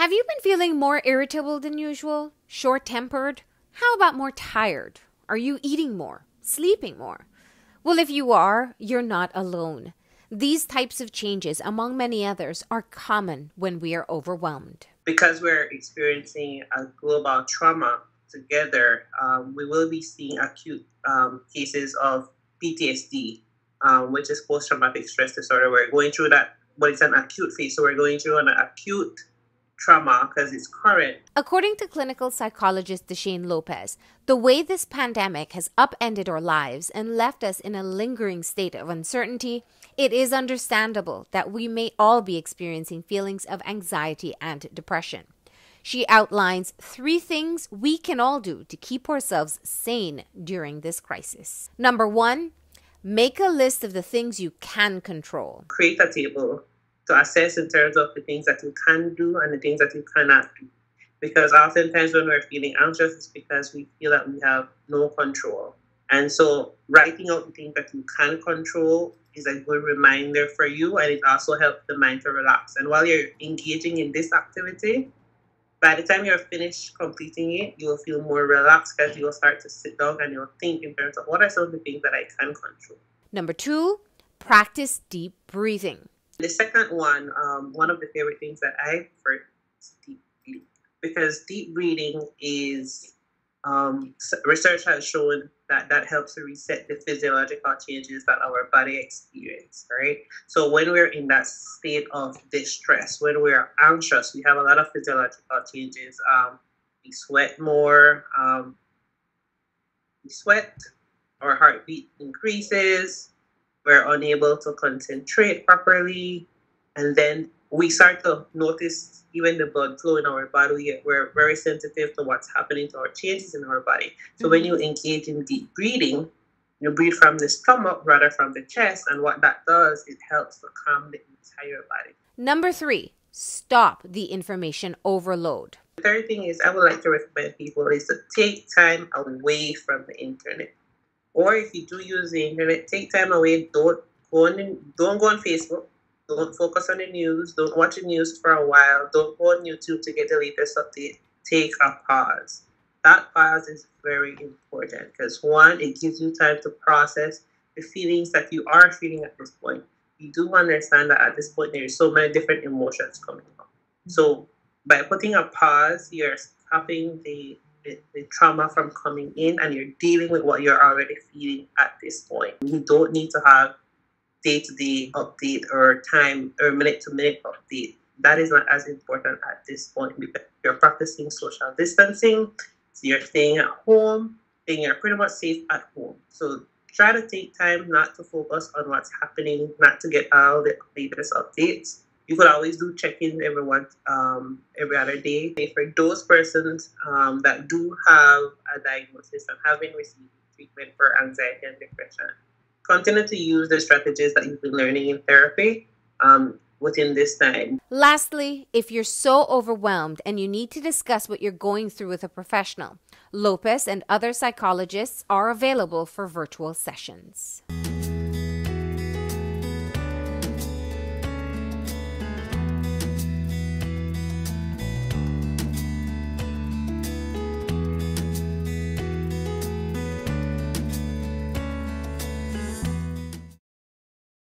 Have you been feeling more irritable than usual? Short tempered? How about more tired? Are you eating more? Sleeping more? Well, if you are, you're not alone. These types of changes, among many others, are common when we are overwhelmed. Because we're experiencing a global trauma together, um, we will be seeing acute um, cases of PTSD, um, which is post traumatic stress disorder. We're going through that, but it's an acute phase. So we're going through an acute trauma because it's current. According to clinical psychologist Deshane Lopez, the way this pandemic has upended our lives and left us in a lingering state of uncertainty, it is understandable that we may all be experiencing feelings of anxiety and depression. She outlines three things we can all do to keep ourselves sane during this crisis. Number one, make a list of the things you can control. Create a table to assess in terms of the things that you can do and the things that you cannot do. Because oftentimes when we're feeling anxious, it's because we feel that we have no control. And so writing out the things that you can control is a good reminder for you and it also helps the mind to relax. And while you're engaging in this activity, by the time you're finished completing it, you will feel more relaxed because you will start to sit down and you'll think in terms of what are some of the things that I can control. Number two, practice deep breathing. The second one, um, one of the favorite things that I prefer is deep breathing because deep breathing is um, research has shown that that helps to reset the physiological changes that our body experience, right? So when we're in that state of distress, when we're anxious, we have a lot of physiological changes. Um, we sweat more, um, we sweat, our heartbeat increases, we're unable to concentrate properly, and then we start to notice even the blood flow in our body. We're very sensitive to what's happening to our changes in our body. So mm-hmm. when you engage in deep breathing, you breathe from the stomach rather from the chest, and what that does, it helps to calm the entire body. Number three, stop the information overload. The third thing is I would like to recommend people is to take time away from the internet. Or if you do use the internet, take time away. Don't go on. Don't go on Facebook. Don't focus on the news. Don't watch the news for a while. Don't go on YouTube to get the latest update. Take a pause. That pause is very important because one, it gives you time to process the feelings that you are feeling at this point. You do understand that at this point there is so many different emotions coming up. So by putting a pause, you're stopping the the, trauma from coming in and you're dealing with what you're already feeling at this point. You don't need to have day to day update or time or minute to minute update. That is not as important at this point because you're practicing social distancing, so you're staying at home, then you're pretty much safe at home. So try to take time not to focus on what's happening, not to get all the latest updates you could always do check-ins every one um, every other day. And For those persons um, that do have a diagnosis and have been receiving treatment for anxiety and depression, continue to use the strategies that you've been learning in therapy um, within this time. Lastly, if you're so overwhelmed and you need to discuss what you're going through with a professional, Lopez and other psychologists are available for virtual sessions.